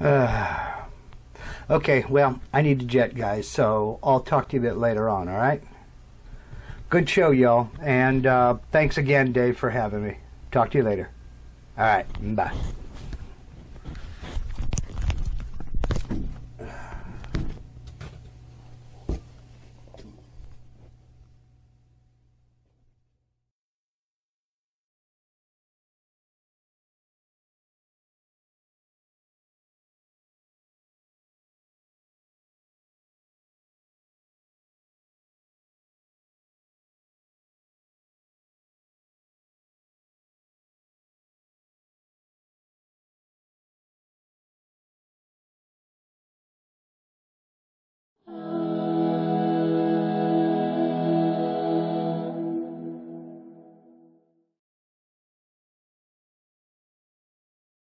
uh, okay, well, I need to jet, guys, so I'll talk to you a bit later on, all right? Good show, y'all. And uh, thanks again, Dave, for having me. Talk to you later. All right, bye.